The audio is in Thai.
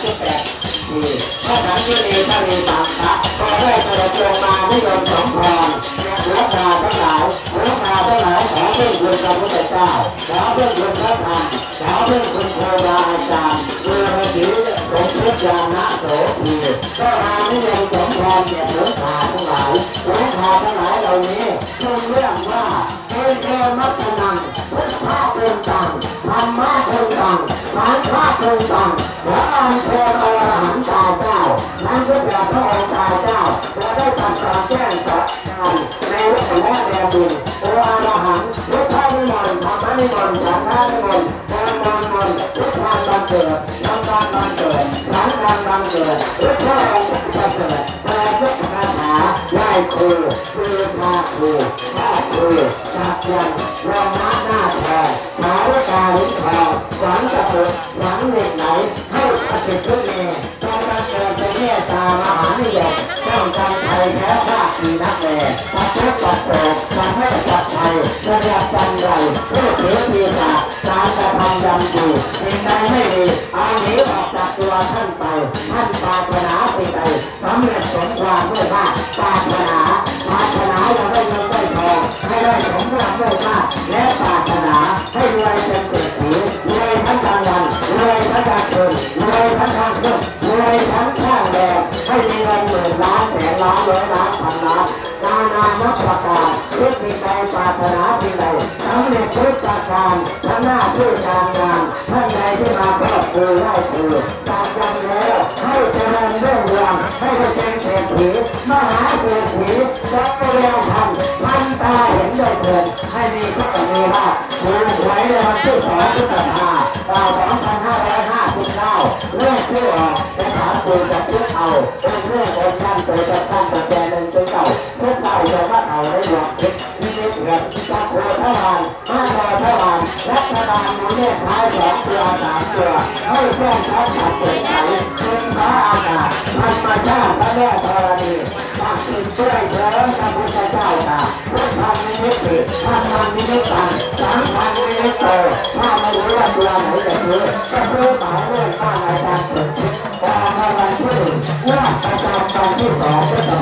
สิบแปดปีพระสันติเนตรีตังพระก็ได้เสด็จลงมานิยอมสมพรหัวขาทั้งหลายหัวขาทั้งหลายขอเพื่อนคุณพระพุทธเจ้าขอเพื่อนคุณพระธรรมขอเพื่อนคุณครูบาอาจารย์เพื่อพระศรีสมพุทธานะโสภีก็มานิยอมสมพรเกียรติหัวขาทั้งหลายหัวขาทั้งหลายเหล่านี้เป็นเรื่องว่าเป็นเอมัตนั งฆะเป็นตังพระอันโทอรหันตาเจ้านั้นก็แปลพระองค์ตาเจ้าจะได้ตัดการแจ้งสัจการในโลกและแดนดินโออรหันต์พุทธานิมนต์ธรรมนิมนต์สังฆานิมนต์ธรรมนิมนต์พุทธานบังเกิดธรรมบังเกิดสังฆาบังเกิดพุทธาองค์บังเกิดแปลพุทธคาถาไหว้ครูคือพาครูพ่อครูจักยันรองน้าหน้าแทนหาวิกาลิ้นทอ หวังจะปิดหวังเหล็กไหลให้ปฏิทุเนตอนการเกิดเป็นเมตตามหานิยมต้องการไทยแท้ชาติดีนักแลปัจจุบันโตทำให้สัตว์ไทยระดับจันไรเพื่อเสียทีศาสตร์การกระทำยำดีเป็นใดไม่ดีเอาหนีออกจากตัวท่านไป ท่านปาถนาสิ่งใดสำเร็จสมความด้วยว่าปาถนาปาถนาจะได้เงินได้ทองให้ได้สมความด้วยว่าและปาถนาให้รวยเป็นเศร ทั้งกลางวันรวยทั้งกลางคืนรวยทั้งข้างขึ้นรวยทั้งข้างแดงให้มีเงินหมื่นล้านแสนล้านร้อยล้านพันล้านนานานับประการทุกมีใจปรารถนาสิ่ใดสำเร็จทุกประการทั้งหน้าที่การงานท่านใดที่มาครอบครัวไล่ครูตารจำแล้วให้เจริญเรื่องร วงให้ได้เป็นเศรษฐีมหาเศรษฐีจะเรียกทันทันตาเห็นได้เถิดให้มีก็มีว่าถูกหวยในวันที่สองพฤษภาคมสองพันห้าร้อยห้าสิบเก้าเรื่องที่ออกจะถามตัวจะคิดเอาเป็นเรื่องคนท่านตัวจะท่านจะแกหนึ่งตัวเก่าเพื่อเก่าจะว่าเอาได้หวังคิด รัฐบาลมีเลขท้ายสองตัวสามตัวให้เพื่อนเขาขับเปิดใจเป็นพระอากาศธรรมชาติพระแม่ธรณีตักสินช่วยเถิดพระพุทธเจ้าค่ะพุทธังนิมิตติธรรมังนิมิตตังสังฆังนิมิตโตถ้าไม่รู้ว่าตัวไหนจะซื้อก็ซื้อหมายเลขข้างในการเปิดตามวันที่ว่าประจำวันที่สองพฤษภา